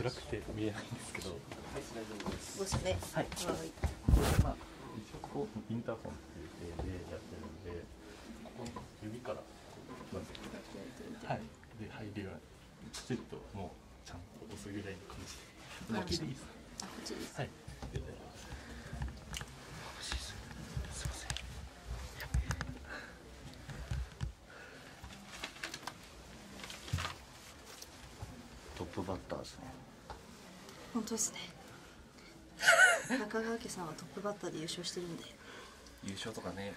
暗くて見えないんですけど、そうですね。はい。はい。まあ、一応ここインターホンってい。う体でやってるんで、ここの指からまずはい。で入るようにきちっともうちゃんと押すぐらい。の感じで。わかりましたでい。い。ですか。あ、こっちです。はい。で大丈夫です。すいません。トップバッターですね本当ですね。中川家さんはトップバッターで優勝してるんで優勝とかね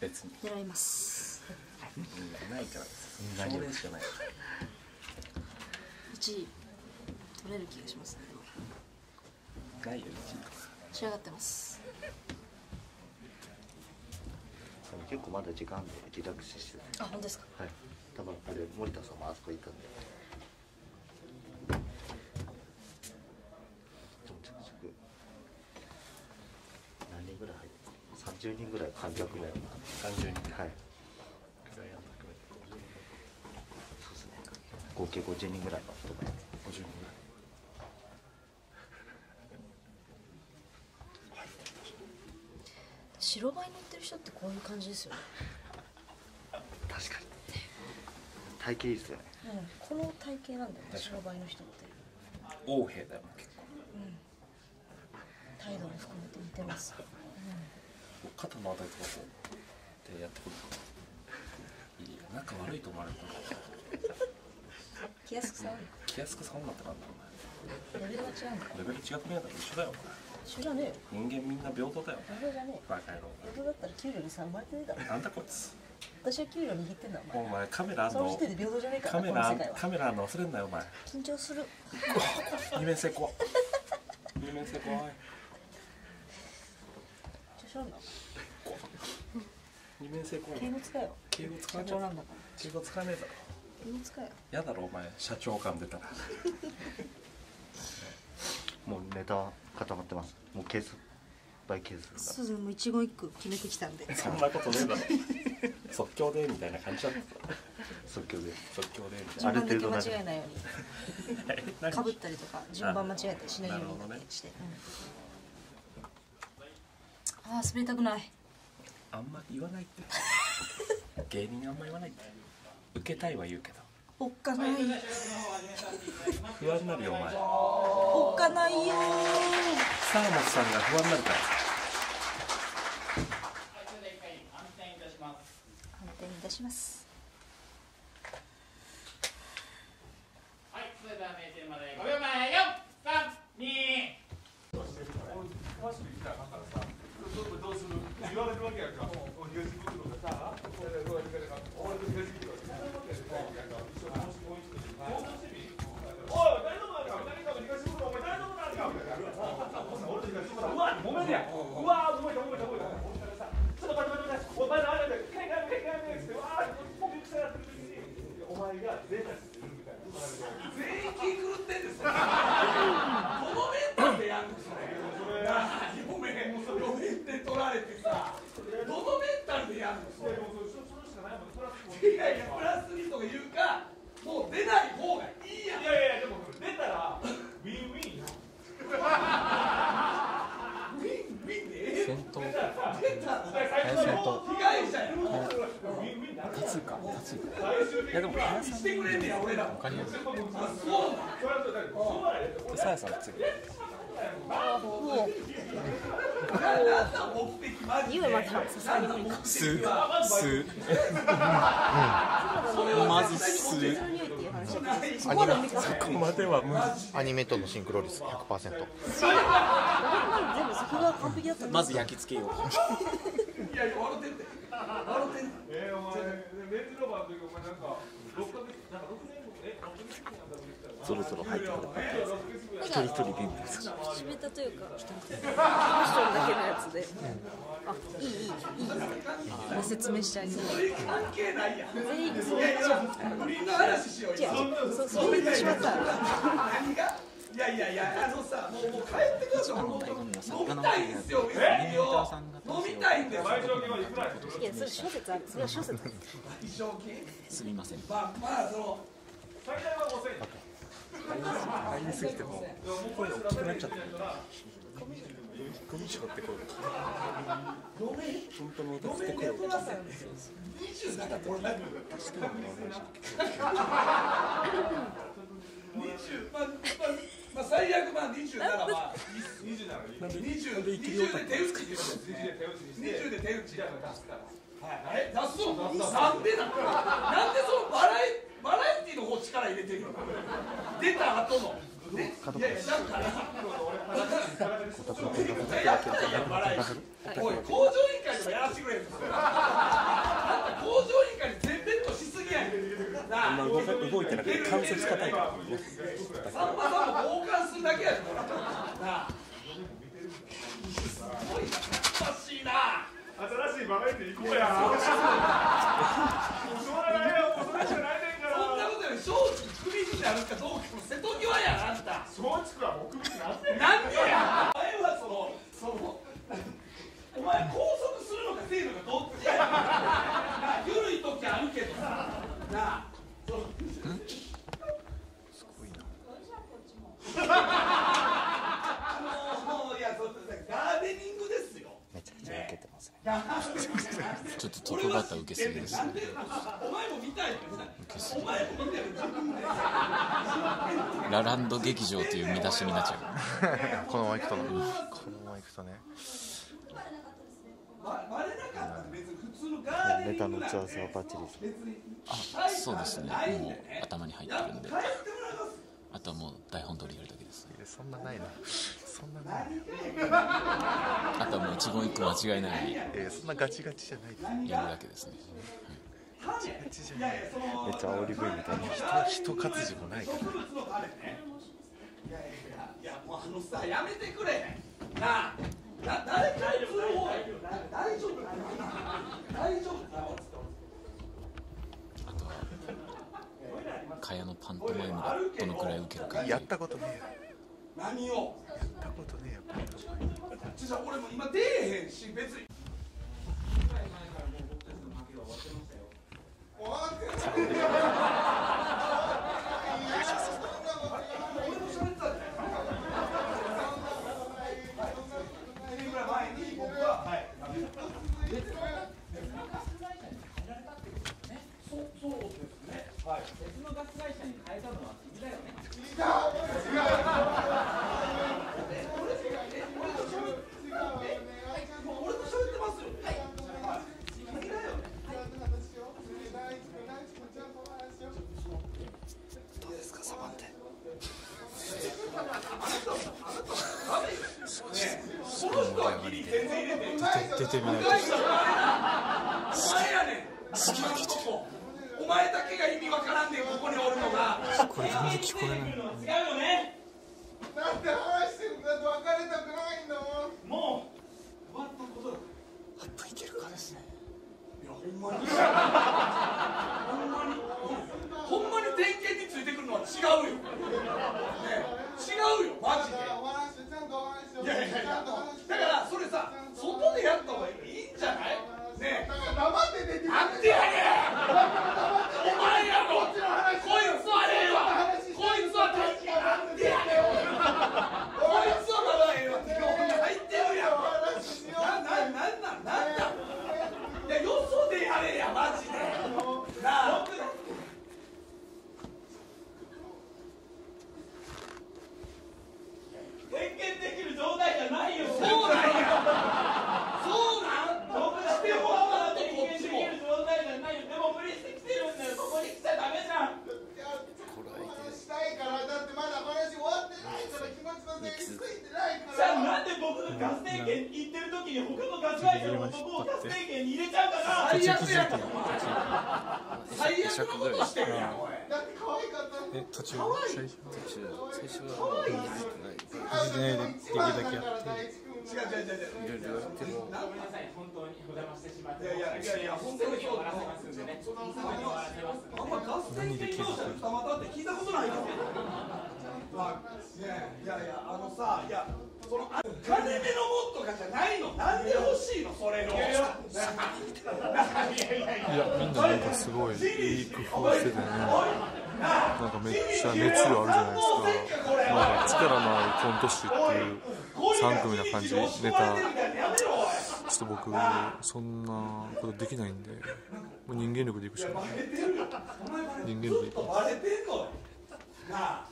別に狙います。うんないからない少年しかない1位取れる気がしますね。ないよ1位仕上がってます。結構まだ時間でリラックスしてるあ、本当ですか。はい多分あれ森田さんもあそこいたんでちょくちょくちょく何人ぐらい入ってる30人ぐらい観客ぐらい30人。はい。そうですね。合計50人ぐらいのとか。50人ぐらい。白バイ乗ってる人ってこういう感じですよね。確かに。体型いいっすよね。うん、この体型なんだよね。白バイの人って。横柄だよ結構。態度も含めて似てます。肩のあたりとかこうでやってくるいいよ仲悪いと思われるから気安く触る。気安く触んなってなんだろうレベルが違うんだ。ねレベル違く見えたら一緒だよ一緒じゃねえ人間みんな平等だよレベルじゃねえよ。バカ野郎レベルだったら給料に3倍ってねえだろ。なんだこいつ私は給料握ってんだお前。お前カメラあんの？カメラ。カメラあんの忘れんなよお前緊張する。二面性怖い二面性怖い調子乗るな。二面性怖い敬語使えよ。社敬語使わね長なんだから。え敬語使わねえだろ敬語使えよ。やだろお前社長感出たら もうネタ固まってますもうケースバイケースがそうですね。もう一言一句決めてきたんで。そんなことねえだろ即興でみたいな感じだった即興で即興でみたい順番だけ間ある程度違えないように。なかぶったりとか順番間違えたりしないようになるほどねして。うんああ滑りたくない。あんま言わないって芸人あんま言わないって受けたいは言うけどおっかない。不安になるよお前おっかないよー。サーモスさんが不安になるから反転いたします。いやでも林さんしてくれんねや俺ら他にあそうなんさやさんついゆうまではさす。す。す。うん、まずす。アニメそこまでは無アニメとのシンクロ率100%まず焼き付けよういやてんて笑てんて、そろそろ入ってくる一人一人弁当す。る口下とい。うか一人だけのやつで、うん、あいいいい。いいご説明しちゃいそう関係ないや全員そう。言っちゃう。不倫の話しよう。よそそう。言ってしまった何がいやい。やい。や、あのさ、もうもう帰ってください。もう飲みたい。んですよ、ウイスキーを。飲みたい。んですよ。い。やそれ諸説あるそれは諸説ある一生金すみませんまあまあその最大は5000円。入りすぎても声大きくなっちゃってゴミショってこう本当の音って声大きくなって20まあまあ最悪まあ27まあ27なんで20で生き20で手打ちにします20で手打ちだから出すからはいえ出すのなんでなのなんでそのバラエバラエティの方力入れてるの出た後のでいやいやだからやったやんバラエティおい工場委員会でもやらせてくれよあんた工場委員会に全ベッドしすぎやんなああんま動動いてなくて関節硬いからさんまさんも傍観するだけやでほらなあすごいなおかしいな。新しいバラエティー行こうやそらないよそれしかないねんかそんならことより正直クビになるかどうかも瀬戸際やんあんた。松竹はもうクビになってんなんでやお前はそのそのお前拘束するのかせえのかどっちやなあ緩い時あるけどさなあそのすごいなもういやそのガーデニングですよめちゃくちゃ受けてますねちょっとトップバッター受けすぎです。なんでお前も見たいよお前も見たいよ自分でラランド劇場という見出しになっちゃう。このマイクとのこのマイクとね。ババレなかったら別に普通のガーデニングネタの打ち合わせはバッチリ。ですあそうですね。もう頭に入ってるんで。あとはもう台本通りやるだけです。いやそんなないなそんなあとはもう一言一句間違いない。えーそんなガチガチじゃないやるだけですねガチじゃないめっちゃ煽り V みたいな人人活字もないからいやもうあのさやめてくれなあな誰かに通報大丈夫大丈夫あとは蚊帳のパントマイムがどのくらい受けるかやったことねえよ何を？やったことねえよ。じゃあ俺も今出えへんし別に。俺と喋ってますよそて出てみないと。お前やねん。お前だけが意味わからんねんここにおるのが。これ全然聞こえない違うよねなんで話してるんだって別れたくないんだもんもう終わったことだ8分いけるかですねいやほんまにほんまにほんまに点検についてくるのは違うよ、ね、違うよマジでお話してちゃんとお話していやいやいやだからそれさ外でやった方がいいんじゃないねだから黙って出てなんでやねんお前やろこいつはええわこいつは確かなんでやねんこいつはまだええわって今日入ってるやんなななんなんなんだいやよそでやれやマジでなあ点検できる状態じゃないよそうなんやそうなん僕だってもらわないとこっちも状態じゃないよでも無理してきてるんだよそこに来ちゃダメじゃんしたいからだってまだ話終わってないから気持ちの整理ついてないかじゃらあなんで僕がガス点検行ってる時に他のガス会社の男をガス点検に入れちゃうかな。最悪やん最悪のことしてるやんおいだって可愛かったえ途中？最初最初はねできるだけやって。違う違う違う。なさい本当に。お邪魔してしまっていやいやいやいや本当に。終わらせますんでねあんまガス点検業者二股って聞いたことないよ。まあ、ねいやいや、あのさ、いや、その、あ金目のもんとかじゃないの。なんで欲しいの、それの。いやみんななんかすごいいい工夫しててねなんかめっちゃ熱量あるじゃないですかなんか力のあるコント師っていう3組な感じネタちょっと僕そんなことできないんでもう人間力でいくしかない人間力でいきますバレてんのなあ